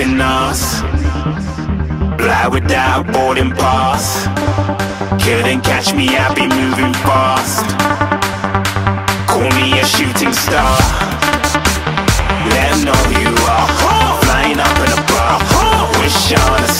stopping us. Fly without boarding pass. Couldn't catch me, I'd be moving fast. Call me a shooting star. Let know you are. Flying up in a bar. Wish on a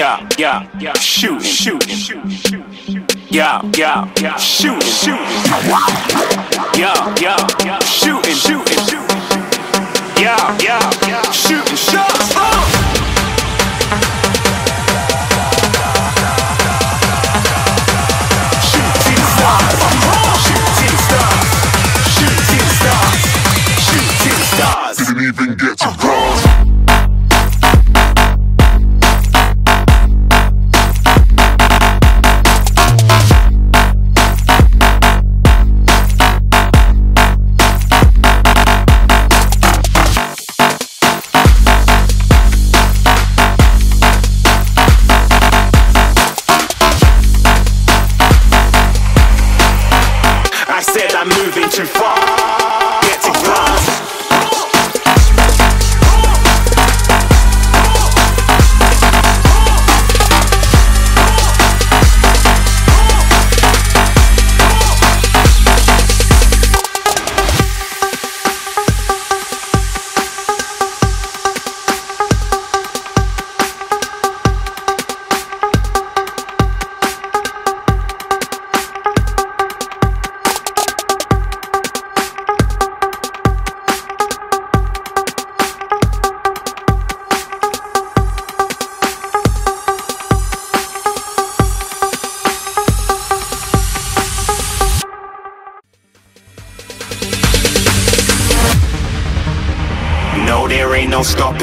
Leave. Yeah, yeah, yeah, shooting, shooting, shooting. Yeah, yeah, yeah, shooting, shooting. Yeah, yeah, yeah, shooting, shooting, shooting. Yeah, yeah, yeah, shooting shots. Uh. Shooting stars, shooting stars, shooting stars, shooting stars. Didn't even get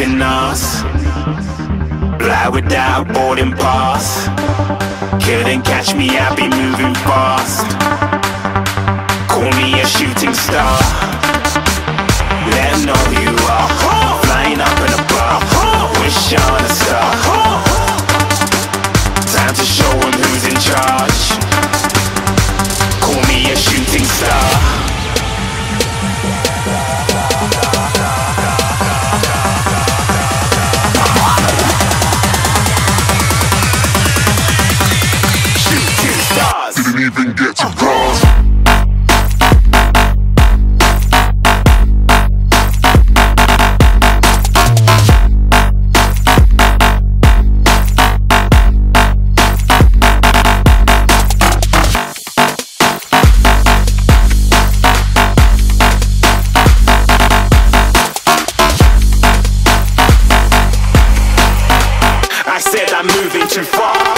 no us. Fly without boarding pass. Couldn't catch me, I'd be moving fast. Call me a shooting star. Let know you are. Flying up in a bar. Wish on moving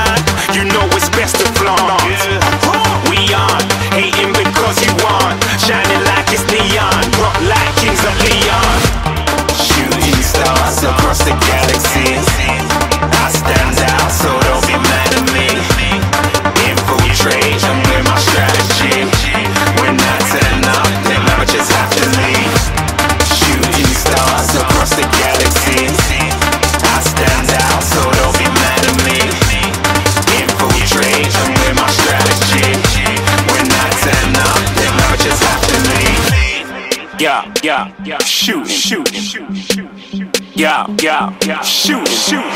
Yeah, yeah, yeah, shooting, shooting, shooting. Yeah, yeah, yeah, shooting, shooting.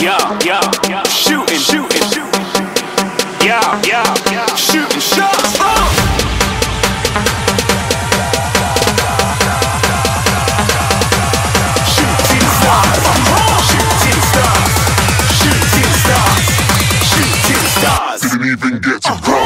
Yeah, yeah, yeah, shooting, shooting, shooting. Yeah, yeah, shooting stars. Didn't even get to uh-huh.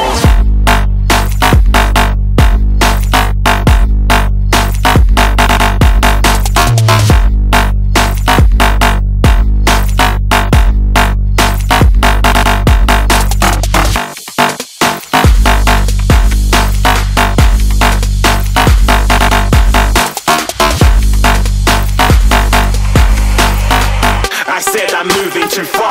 Said too far.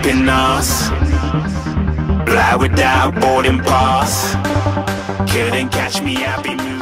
Stopping us. Fly without boarding pass. Couldn't catch me, I be moving